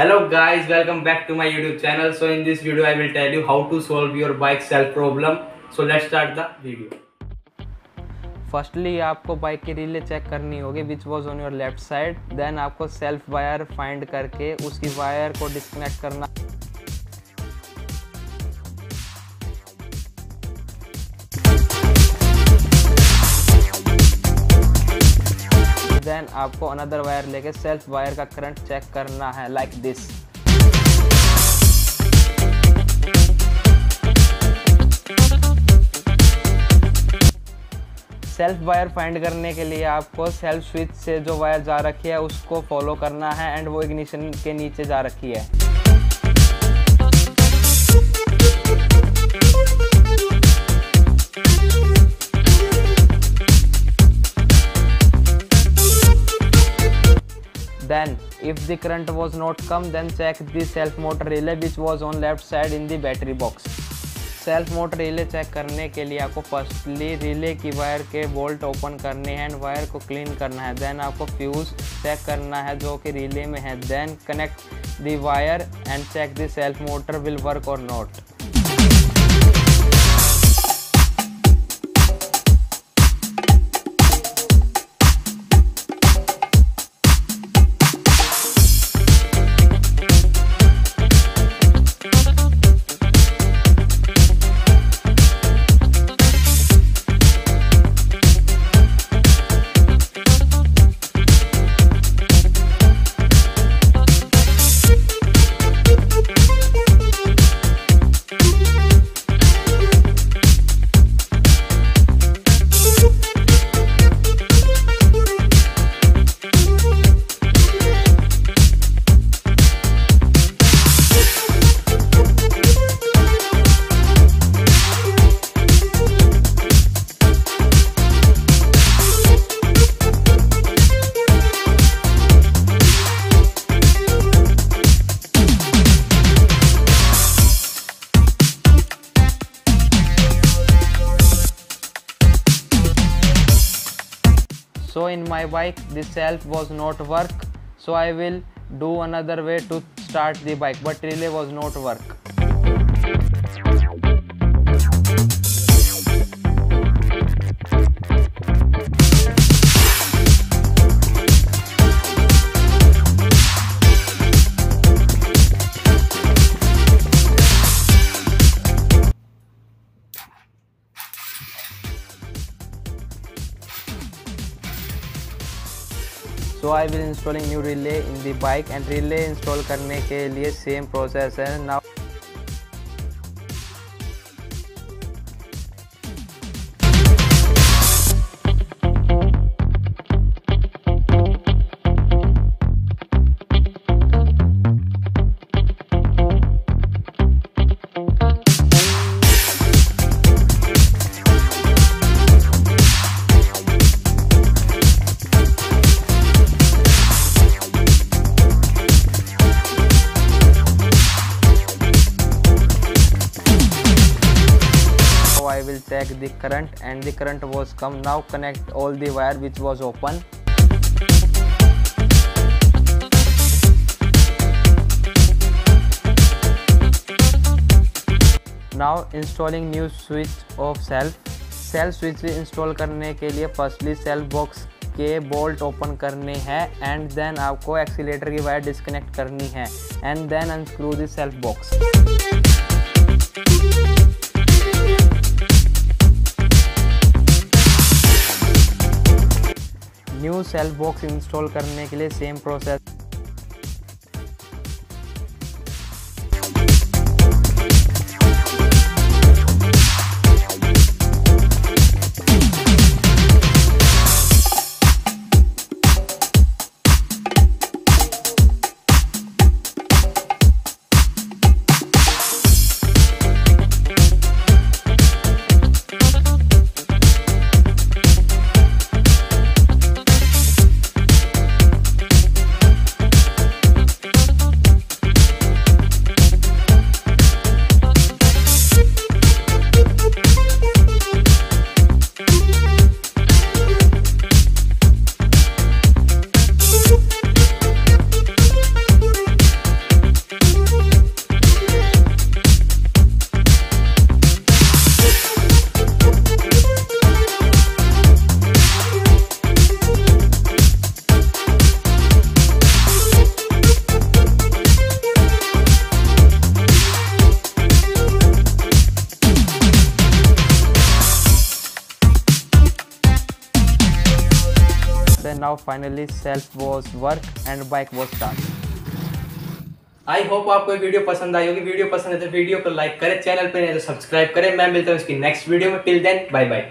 Hello guys, welcome back to my YouTube channel. So in this video I will tell you how to solve your bike cell problem. So let's start the video. Firstly आपको bike की relay check करनी होगी which was on your left side then आपको self wire find करके उसकी wire को disconnect करना then आपको अनदर वायर लेके सेल्फ वायर का करंट चेक करना है like like this self wire find करने के लिए आपको सेल्फ स्विच से जो वायर जा रखी है, उसको फॉलो करना है एंड वो इग्निशन के नीचे जा रखी है। If the current was not come, then check the self motor relay which was on left side in the battery box. Self motor relay check करने के लिए आपको फर्स्टली रिले की वायर के बोल्ट ओपन करने हैं एंड वायर को clean करना है। देन आपको फ्यूज चेक करना है जो कि रिले में है। Then connect the wire and check the self motor will work और not so in my bike the self was not work. So i will do another way to start the bike but relay was not work so I will installing new relay in the bike and relay install करने के लिए same process है। Now check the current and the current was come now connect all the wire which was open now installing new switch of self self switch install करने के लिए firstly self box के bolt open करने हैं and then आपको एक्सीटर की wire disconnect करनी है and then unscrew the self box new self box install करने के लिए same process finally self was work and bike was start. I hope आपको वीडियो पसंद आई होगी। वीडियो पसंद है तो वीडियो को लाइक करें चैनल पर नहीं तो सब्सक्राइब करें। मैं मिलता हूँ इसकी नेक्स्ट वीडियो में। Till then bye bye